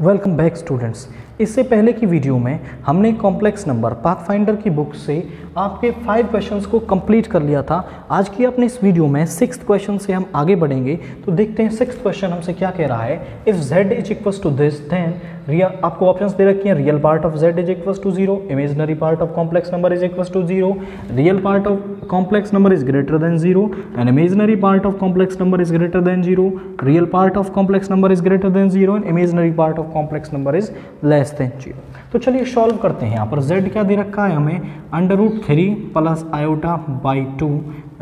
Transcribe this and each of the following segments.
Welcome back students इससे पहले की वीडियो में हमने कॉम्प्लेक्स नंबर पाथफाइंडर की बुक से आपके फाइव क्वेश्चंस को कंप्लीट कर लिया था। आज की अपने इस वीडियो में सिक्स क्वेश्चन से हम आगे बढ़ेंगे। तो देखते हैं सिक्स क्वेश्चन हमसे क्या कह रहा है। If Z is equals to this then real आपको ऑप्शन दे रखी हैं। Real part of Z is equals to zero imaginary part of complex number is equals to zero real part of complex number is greater than zero and imaginary part of complex number is greater than zero real part of complex number is greater than zero and imaginary part of complex number is less than zero तो चलिए solve करते हैं। यहाँ पर z क्या दे रखा है हमें? Under root three plus iota by two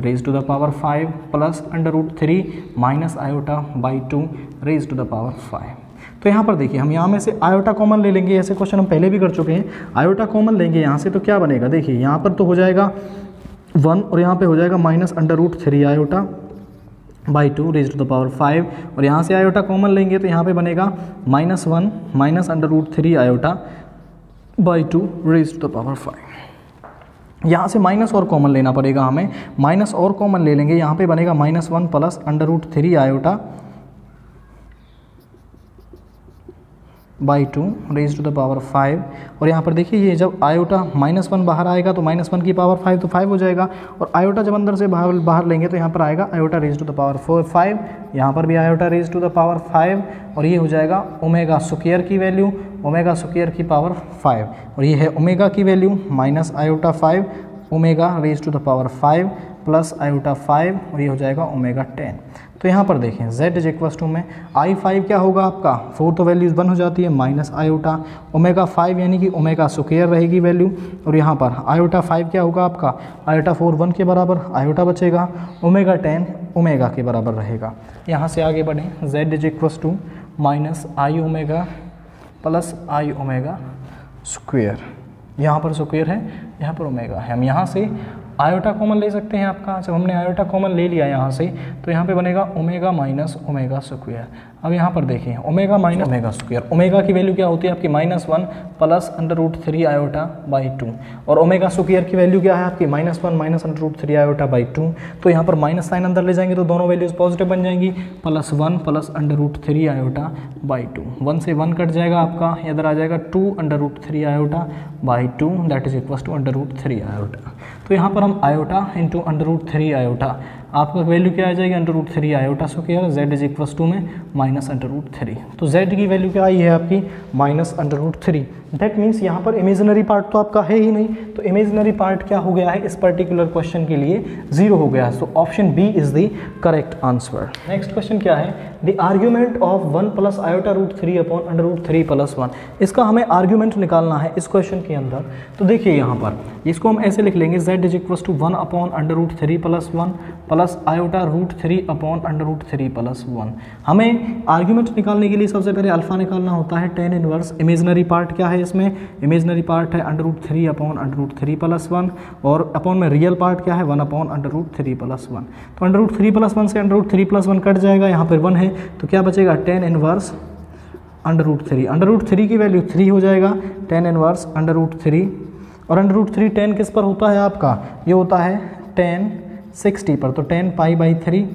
raise to the power five plus under root three minus iota by two raise to the power five तो यहाँ पर देखिए, हम यहाँ में से आयोटा कॉमन ले लेंगे, ऐसे क्वेश्चन हम पहले भी कर चुके हैं। आयोटा कॉमन लेंगे यहाँ से तो क्या बनेगा? देखिए, यहाँ पर तो हो जाएगा वन और यहाँ पे हो जाएगा minus under root three iota by two raise to the power five और यहाँ से आयोटा कॉमन लेंगे तो यहाँ पे बनेगा minus one minus under root three iota by two raise to the power five यहाँ से माइनस और कॉमन लेना पड़ेगा हमें। माइनस और कॉमन ले लेंगे, यहाँ पे बनेगा minus one plus under root three iota by two raise to the power five और यहाँ पर देखिए, ये जब आयोटा माइनस वन बाहर आएगा तो माइनस वन की पावर फाइव तो फाइव हो जाएगा। और आयोटा जब अंदर से बाहर बाहर लेंगे तो यहाँ पर आएगा iota raise to the power four five यहाँ पर भी iota raise to the power five और ये हो जाएगा ओमेगा सुकेयर की वैल्यू ओमेगा सुकेयर की पावर फाइव और ये है ओमेगा की value minus iota five omega raise to the power five plus iota five और ये हो जाएगा ओमेगा टेन तो यहाँ पर देखें, z इज़ इक्वस टू में आई फाइव क्या होगा आपका? फोर तो वैल्यूज़ वन हो जाती है माइनस आयोटा ओमेगा फाइव यानी कि ओमेगा सुकेयर रहेगी वैल्यू और यहाँ पर आयोटा फाइव क्या होगा आपका? आयोटा फोर वन के बराबर आयोटा बचेगा. ओमेगा टेन ओमेगा के बराबर रहेगा. यहाँ से आगे बढ़ें, z is equals to minus I omega plus I omega square यहाँ पर स्क्वेयर है, यहाँ पर ओमेगा है. हम यहाँ से आयोटा कॉमन ले सकते हैं आपका। जब हमने आयोटा कॉमन ले लिया यहाँ से तो यहाँ पे बनेगा ओमेगा माइनस ओमेगा स्क्वेयर। अब यहाँ पर देखिए omega minus omega square. Omega की वैल्यू क्या होती है आपकी? Minus one plus under root three iota by two. और ओमेगा स्क्वेयर की वैल्यू क्या है आपकी? Minus one minus under root three iota by two. तो यहाँ पर माइनस साइन अंदर ले जाएँगे तो दोनों वैल्यूज़ पॉजिटिव बन जाएँगी। Plus one plus under root three iota by two. One से वन कट जाएगा आपका इधर आ जाएगा two under root three iota by two. That is equals to under root three iota. तो यहाँ पर हम iota into under root three iota आपका वैल्यू क्या आ जाएगी under root three iota so क्या जेड इज़ इक्वस टू में माइनस अंडर रूट थ्री तो जेड की वैल्यू क्या आई है आपकी? Minus under root three that means यहाँ पर इमेजनरी पार्ट तो आपका है ही नहीं। तो इमेजनरी पार्ट क्या हो गया है? इस पर्टिकुलर क्वेश्चन के लिए ज़ीरो हो गया so option B is the correct answer next question क्या है? The argument of one plus iota root three upon under root three plus one इसका हमें आर्ग्यूमेंट निकालना है इस क्वेश्चन के अंदर तो देखिए यहाँ पर इसको हम ऐसे लिख लेंगे Z is equals to one upon under root three plus one plus iota root three upon under root three plus one हमें आर्ग्यूमेंट निकालने के लिए सबसे पहले अल्फ़ा निकालना होता है टेन इनवर्स इमेजनरी पार्ट क्या है इसमें इमेजनरी पार्ट है under root three upon under root three plus one और अपॉन में रियल पार्ट क्या है one upon under root three plus one तो under root three plus one से under root three plus one cut जाएगा यहाँ पर वन है तो क्या बचेगा? Tan inverse under root three under root three की वैल्यू थ्री हो जाएगा tan inverse under root three और अंडर रूट थ्री टेन किस पर होता है आपका? ये होता है टेन सिक्सटी पर। तो टेन पाई बाई थ्री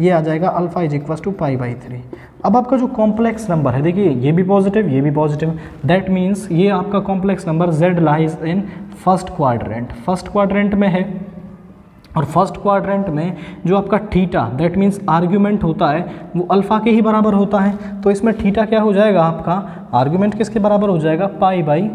ये आ जाएगा alpha is equals to pi by three अब आपका जो कॉम्प्लेक्स नंबर है, देखिए, ये भी पॉजिटिव ये भी पॉजिटिव दैट मीन्स ये आपका complex number Z lies in first quadrant first quadrant में है। और फ़र्स्ट क्वाड्रेंट में जो आपका थीटा दैट मीन्स आर्ग्यूमेंट होता है, वो अल्फ़ा के ही बराबर होता है। तो इसमें थीटा क्या हो जाएगा आपका? आर्ग्यूमेंट किसके बराबर हो जाएगा? Pi by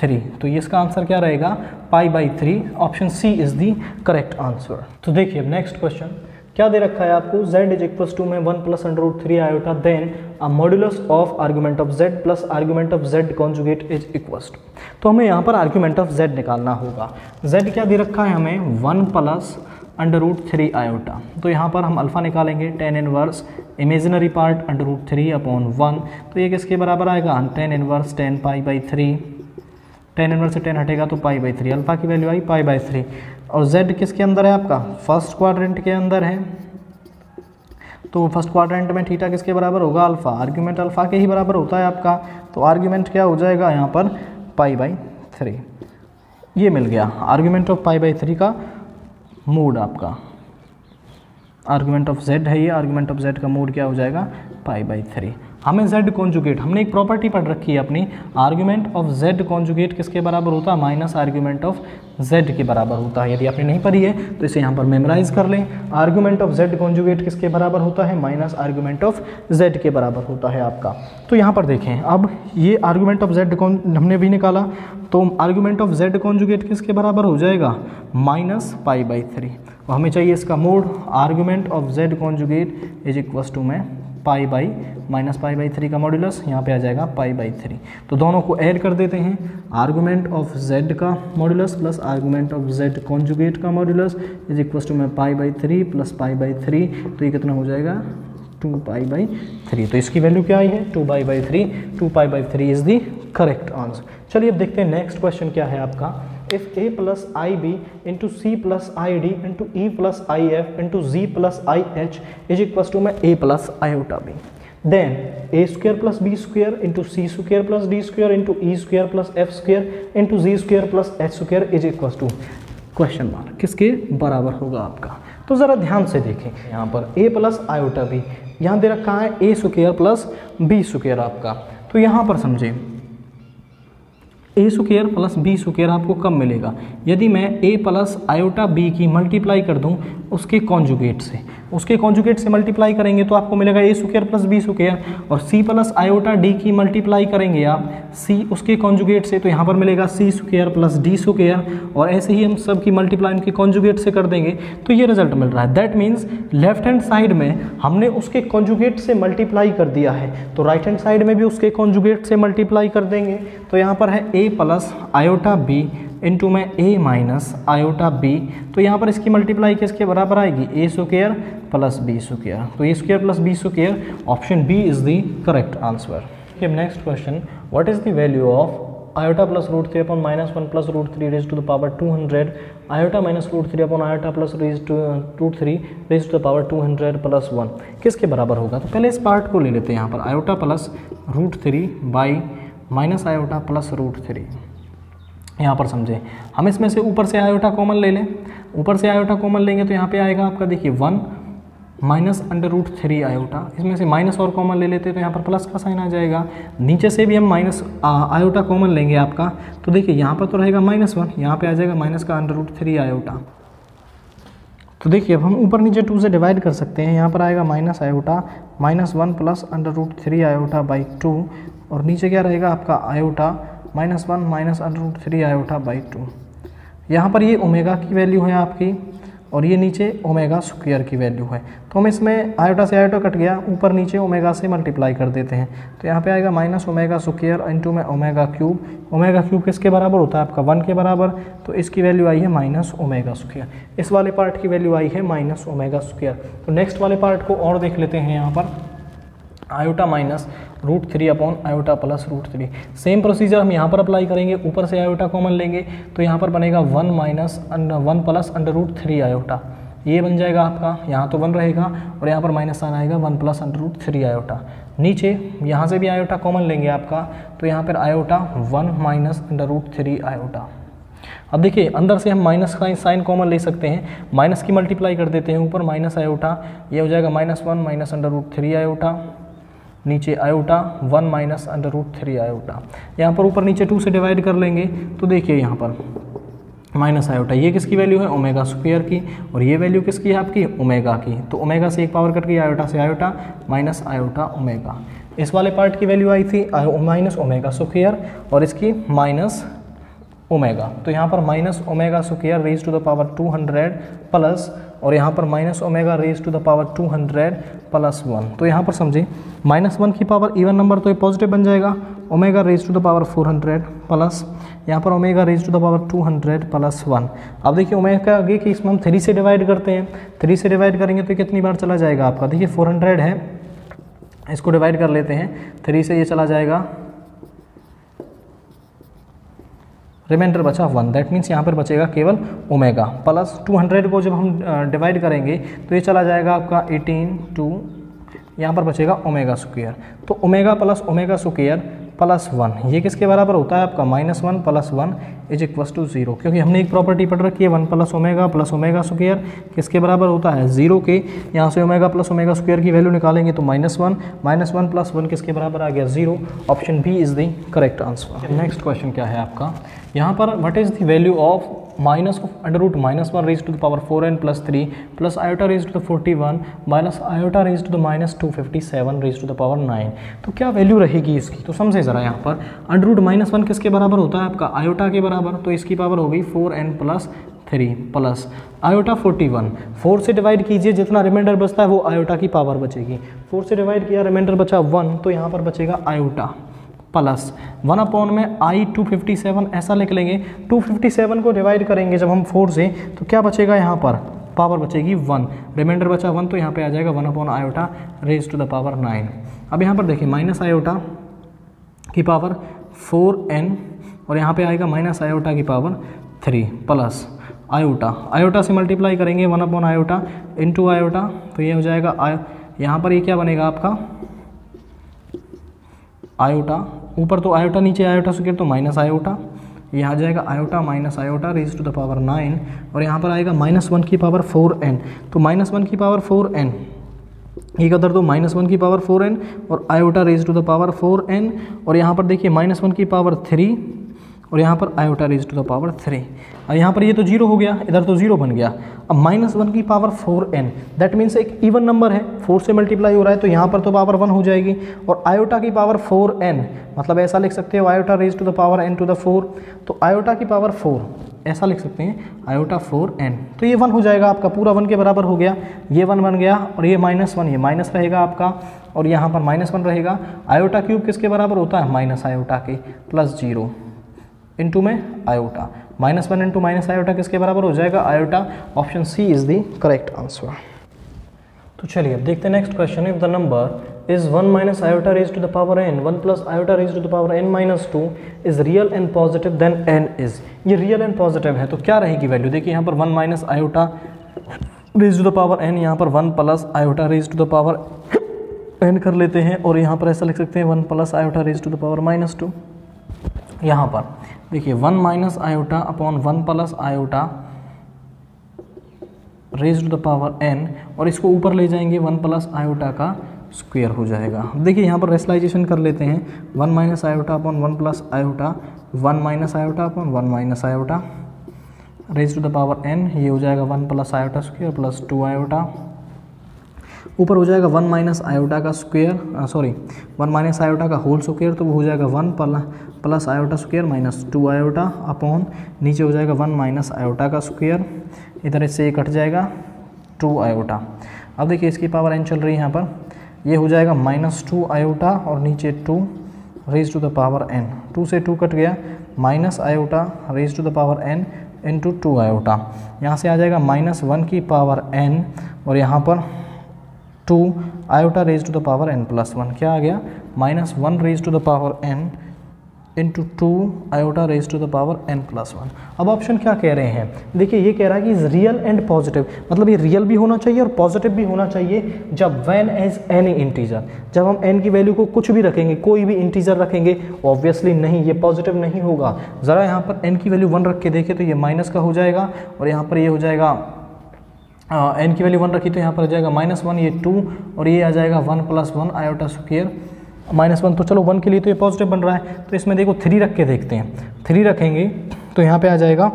three. तो ये इसका आंसर क्या रहेगा? Pi by three. Option C is the correct answer तो देखिए नेक्स्ट क्वेश्चन क्या दे रखा है आपको? Z इज़ इक्वल टू में one plus under root three iota then uh modulus of argument of z plus argument of z conjugate is equal तो हमें यहाँ पर आर्ग्यूमेंट ऑफ़ z निकालना होगा। Z क्या दे रखा है हमें? One plus under root three iota तो यहाँ पर हम अल्फ़ा निकालेंगे tan inverse imaginary part under root three upon one तो ये किसके बराबर आएगा? Tan inverse tan pi by three tan inverse से टेन हटेगा तो पाई बाई थ्री अल्फ़ा की वैल्यू आई पाई बाई थ्री और z किसके अंदर है आपका? फ़र्स्ट क्वाड्रेंट के अंदर है। तो फ़र्स्ट क्वाड्रेंट में थीटा किसके बराबर होगा? अल्फ़ा आर्ग्यूमेंट अल्फ़ा के ही बराबर होता है आपका। तो आर्ग्यूमेंट क्या हो जाएगा यहाँ पर? पाई बाई थ्री ये मिल गया। Argument of pi by three का मूड आपका। आर्गुमेंट ऑफ़ जेड है ये। आर्गुमेंट ऑफ़ जेड का मूड क्या हो जाएगा? पाई बाई थ्री हमें z कॉन्जुगेट हमने एक प्रॉपर्टी पढ़ रखी है अपनी आर्ग्यूमेंट ऑफ़ z कॉन्जुगेट किसके बराबर होता है? माइनस आर्ग्यूमेंट ऑफ़ z के बराबर होता है। यदि आपने नहीं पढ़ी है तो इसे यहाँ पर मेमोराइज कर लें। आर्ग्यूमेंट ऑफ़ z कॉन्जुगेट किसके बराबर होता है? माइनस आर्ग्यूमेंट ऑफ़ z के बराबर होता है आपका। तो यहाँ पर देखें, अब ये आर्ग्यूमेंट ऑफ़ z हमने भी निकाला तो आर्ग्यूमेंट ऑफ़ z कॉन्जुगेट किसके बराबर हो जाएगा? माइनस पाई बाई थ्री और हमें चाहिए इसका mod argument of z conjugate is equals to में pi by minus pi by three का मॉड्यूलस यहाँ पे आ जाएगा पाई बाई थ्री तो दोनों को ऐड कर देते हैं। आर्गूमेंट ऑफ़ जेड का modulus plus argument of Z conjugate का मॉड्यूलस इज़ इक्वल टू में pi by three plus pi by three तो ये कितना हो जाएगा? टू पाई बाई थ्री तो इसकी वैल्यू क्या आई है? Two pi by three two pi by three is the correct answer चलिए अब देखते हैं नेक्स्ट क्वेश्चन क्या है आपका। If A plus I B into C plus I D into E plus I F into G plus I H is equals to my A plus iota B then A square plus B square into C square plus D square into E square plus F square into G square plus H square is equals to question mark किसके? बराबर होगा आपका। तो जरा ध्यान से देखें। यहाँ पर ए प्लस आईटा बी यहाँ दे रखा है A square plus B square आपका। तो यहाँ पर समझें। A square plus B square आपको कब मिलेगा? यदि मैं ए प्लस आयोटा बी की मल्टीप्लाई कर दूँ, उसके कॉन्जुगेट से। उसके कॉन्जुगेट से मल्टीप्लाई करेंगे तो आपको मिलेगा A square plus B square और सी प्लस आयोटा डी की मल्टीप्लाई करेंगे आप। सी उसके कॉन्जुगेट से तो यहाँ पर मिलेगा C square plus D square और ऐसे ही हम सब की मल्टीप्लाई उनके कॉन्जुगेट से कर देंगे तो ये रिज़ल्ट मिल रहा है। That means left hand side में हमने उसके कॉन्जुगेट से मल्टीप्लाई कर दिया है। तो राइट हैंड साइड में भी उसके कॉन्जुगेट से मल्टीप्लाई कर देंगे। तो यहाँ पर है A plus iota B into में ए माइनस आयोटा बी तो यहाँ पर इसकी मल्टीप्लाई किसके बराबर आएगी? A square plus B square तो A square plus B square option B is the correct answer next question what is the value of iota plus root three 3 upon minus 1 plus root 3 raised to the power 200 iota minus root 3 upon iota plus raised to uh, root 3 raised to the power 200 plus 1 किसके बराबर होगा? तो पहले इस part को ले लेते हैं यहाँ पर. Iota plus root three by minus iota plus root three यहाँ पर समझें। हम इसमें से ऊपर से आयोटा कॉमन ले लें। ऊपर से आयोटा कॉमन लेंगे तो यहाँ पे आएगा आपका देखिए one minus under root three iota. इसमें से माइनस और कॉमन ले लेते हैं तो यहाँ पर प्लस का साइन आ जाएगा। नीचे से भी हम माइनस आयोटा कॉमन लेंगे आपका। तो देखिए यहाँ पर तो रहेगा माइनस वन यहाँ पर आ जाएगा माइनस का अंडर रूट थ्री आयोटा। तो देखिए अब हम ऊपर नीचे टू से डिवाइड कर सकते हैं। यहाँ पर आएगा minus iota. Minus one plus under root three iota by two और नीचे क्या रहेगा आपका iota? Minus one, minus under root three iota by two यहाँ पर ये ओमेगा की वैल्यू है आपकी, और ये नीचे ओमेगा स्क्वायर की वैल्यू है। तो हम इसमें आयोटा से आयोटा कट गया, ऊपर नीचे ओमेगा से मल्टीप्लाई कर देते हैं। तो यहाँ पे आएगा माइनस ओमेगा स्क्वायर इंटू में ओमेगा क्यूब ओमेगा क्यूब किसके बराबर होता है आपका? वन के बराबर। तो इसकी वैल्यू आई है माइनस ओमेगा स्क्वायर इस वाले पार्ट की वैल्यू आई है माइनस ओमेगा स्क्वायर तो नेक्स्ट वाले पार्ट को और देख लेते हैं यहाँ पर। Iota minus root three upon iota plus root three same procedure हम यहाँ पर अप्लाई करेंगे, ऊपर से आयोटा कॉमन लेंगे तो यहाँ पर बनेगा one minus one plus under root three iota ये बन जाएगा आपका, यहाँ तो वन रहेगा, और यहाँ पर माइनस आना आएगा one plus under root three iota नीचे, यहाँ से भी आयोटा कॉमन लेंगे आपका तो यहाँ पर iota one minus under root three iota अब देखिए, अंदर से हम माइनस का साइन कॉमन ले सकते हैं माइनस की मल्टीप्लाई कर देते हैं ऊपर माइनस आयोटा ये हो जाएगा minus one minus under root three iota नीचे iota one minus under root three iota यहाँ पर ऊपर नीचे टू से डिवाइड कर लेंगे तो देखिए यहाँ पर माइनस आयोटा ये किसकी वैल्यू है? ओमेगा स्क्वेयर की। और ये वैल्यू किसकी है आपकी? ओमेगा की। तो ओमेगा से एक पावर कट गई आयोटा से आयोटा माइनस आयोटा ओमेगा इस वाले पार्ट की वैल्यू आई थी माइनस ओमेगा स्क्वेयर और इसकी माइनस ओमेगा तो यहाँ पर minus omega square raise to the power 200 plus और यहाँ पर minus omega raise to the power 200 plus one तो यहाँ पर समझिए माइनस वन की पावर इवन नंबर तो ये पॉजिटिव बन जाएगा omega raise to the power 400 plus यहाँ पर omega raise to the power 200 plus one अब देखिए ओमेगा आगे कि इसमें हम थ्री से डिवाइड करते हैं। थ्री से डिवाइड करेंगे तो कितनी बार चला जाएगा आपका? देखिए फोर है, इसको डिवाइड कर लेते हैं। थ्री से ये चला जाएगा रिमाइंडर बचा वन दैट मीन्स यहाँ पर बचेगा केवल ओमेगा प्लस टू हंड्रेड को जब हम डिवाइड करेंगे तो ये चला जाएगा आपका एटीन टू यहाँ पर बचेगा ओमेगा स्क्वेयर तो omega plus omega square plus one ये किसके बराबर होता है आपका? Minus one plus one is equals to zero क्योंकि हमने एक प्रॉपर्टी पढ़ रखी है one plus omega plus omega square किसके बराबर होता है? ज़ीरो के। यहाँ से ओमेगा प्लस ओमेगा स्क्वेयर की वैल्यू निकालेंगे तो minus one minus one plus one किसके बराबर आ गया? Zero option B is the correct answer next question क्या है आपका? यहाँ पर what is the value of minus of under root minus one raise to the power four n plus three plus iota raise to the forty one minus iota raise to the minus two fifty seven raise to the power nine तो क्या value रहेगी इसकी? तो समझे ज़रा यहाँ पर। Under root minus one किसके बराबर होता है आपका? आयोटा के बराबर। तो इसकी पावर हो गई four n plus three plus iota forty one four से डिवाइड कीजिए, जितना रिमाइंडर बचता है वो आयोटा की पावर बचेगी। फोर से डिवाइड किया रिमाइंडर बचा वन तो यहाँ पर बचेगा आयोटा प्लस। वन अपॉन में आई टू फिफ्टी सेवन, ऐसा लिख लेंगे। टू फिफ्टी सेवन को डिवाइड करेंगे जब हम फोर से तो क्या बचेगा यहाँ पर? पावर बचेगी वन। रिमाइंडर बचा वन तो यहाँ पे आ जाएगा one upon iota raise to the power nine अब यहाँ पर देखिए माइनस आयोटा की पावर फोर एन और यहाँ पे आएगा माइनस आयोटा की power three plus iota iota से मल्टीप्लाई करेंगे one upon iota into iota तो ये हो जाएगा आयो यहाँ पर ये क्या बनेगा आपका? आयोटा, ऊपर तो आयोटा, नीचे आयोटा स्क्वेयर तो माइनस आयोटा। ये आ जाएगा iota minus iota raise to the power nine और यहाँ पर आएगा माइनस वन की पावर फोर एन तो माइनस वन की पावर फोर एन एक कदर तो माइनस वन की पावर फोर एन और iota raise to the power four n और यहाँ पर देखिए माइनस वन की पावर थ्री और यहाँ पर iota raise to the power three और यहाँ पर ये तो ज़ीरो हो गया, इधर तो ज़ीरो बन गया। अब माइनस वन की power four n that means एक इवन नंबर है। फोर से मल्टीप्लाई हो रहा है तो यहाँ पर तो पावर वन हो जाएगी। और आयोटा की पावर फोर एन मतलब ऐसा लिख सकते हो iota raise to the power n to the four तो आयोटा की पावर फोर ऐसा लिख सकते हैं आयोटा फोर एन तो ये वन हो जाएगा आपका, पूरा वन के बराबर हो गया। ये वन बन गया और ये माइनस वन ये माइनस रहेगा आपका। और यहाँ पर माइनस वन रहेगा। आयोटा क्यूब किसके बराबर होता है? माइनस आयोटा के प्लस ज़ीरो इंटू में iota minus one into minus iota किसके बराबर हो जाएगा? Iota option C is the correct answer तो चलिए अब देखते हैं next question if the number is one minus iota raise to the power n one plus iota raise to the power n minus two is real and positive then n is ये real and positive है तो क्या रहेगी value देखिए यहाँ पर one minus iota raise to the power n यहाँ पर one plus iota raise to the power n कर लेते हैं और यहाँ पर ऐसा लिख सकते हैं one plus iota raise to the power minus two यहाँ पर देखिए, one minus iota upon one plus iota raise to the power n और इसको ऊपर ले जाएँगे वन प्लस आयोटा का स्क्वेयर हो जाएगा। देखिए, यहाँ पर रेसलाइजेशन कर लेते हैं। One minus iota upon one plus iota one minus iota upon one minus iota raise to the power n ये हो जाएगा one plus iota square plus two iota ऊपर हो जाएगा वन माइनस आयोटा का square sorry one minus iota का whole square तो वो हो जाएगा one plus iota square minus two iota upon, नीचे हो जाएगा वन माइनस आयोटा का स्क्वेयर, इधर इससे कट जाएगा टू आयोटा। अब देखिए इसकी पावर एन चल रही है यहाँ पर, ये हो जाएगा माइनस टू आयोटा और नीचे two raise to the power n two से टू कट गया, minus iota raise to the power n into two iota. यहाँ से आ जाएगा माइनस वन की पावर एन और यहाँ पर two iota raise to the power n plus one क्या आ गया? Minus one raise to the power n into two two iota raise to the power n plus one अब option क्या कह रहे हैं? देखिए, ये कह रहा है कि इज़ रियल एंड पॉजिटिव मतलब ये रियल भी होना चाहिए और पॉजिटिव भी होना चाहिए जब वैन एज एनी इंटीजर जब हम एन की वैल्यू को कुछ भी रखेंगे, कोई भी इंटीजर रखेंगे ऑब्वियसली नहीं, ये पॉजिटिव नहीं होगा। ज़रा यहाँ पर एन की वैल्यू वन रख के देखें तो ये माइनस का हो जाएगा और यहाँ पर ये हो जाएगा एन की वैल्यू वन रखी तो यहाँ पर आ जाएगा माइनस वन ये टू और ये आ जाएगा one plus one iota square minus one तो चलो वन के लिए तो ये पॉजिटिव बन रहा है। तो इसमें देखो थ्री रख के देखते हैं। थ्री रखेंगे तो यहाँ पे आ जाएगा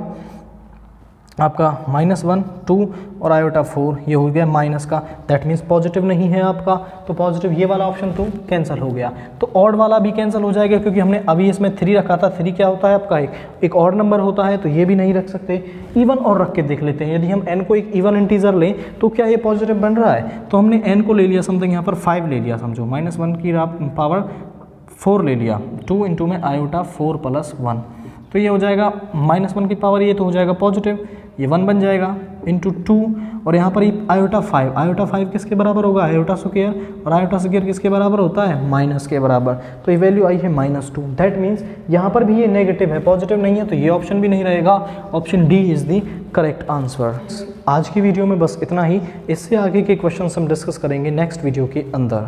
आपका माइनस वन टू और आयोटा फोर ये हो गया माइनस का। दैट मीन्स पॉजिटिव नहीं है आपका तो पॉजिटिव ये वाला ऑप्शन तो कैंसिल हो गया। तो ऑड वाला भी कैंसिल हो जाएगा क्योंकि हमने अभी इसमें थ्री रखा था थ्री क्या होता है आपका? एक एक ऑड नंबर होता है तो ये भी नहीं रख सकते। इवन और रख के देख लेते हैं। यदि हम एन को एक इवन इंटीजर लें तो क्या ये पॉजिटिव बन रहा है? तो हमने एन को ले लिया समथिंग यहाँ पर फाइव ले लिया, समझो। माइनस वन की पावर फोर ले लिया। टू इंटू में आयोटा फोर प्लस वन तो ये हो जाएगा माइनस वन की पावर ये तो हो जाएगा पॉजिटिव ये वन बन जाएगा इंटू टू और यहाँ पर आयोटा फाइव आयोटा फाइव किसके बराबर होगा? आयोटा स्क्र और आयोटा स्क्र किसके बराबर होता है? माइनस के बराबर। तो ये वैल्यू आई है माइनस टू दैट मीन्स यहाँ पर भी ये नेगेटिव है पॉजिटिव नहीं है तो ये ऑप्शन भी नहीं रहेगा। Option D is the correct answer आज की वीडियो में बस इतना ही। इससे आगे के क्वेश्चन हम डिस्कस करेंगे नेक्स्ट वीडियो के अंदर।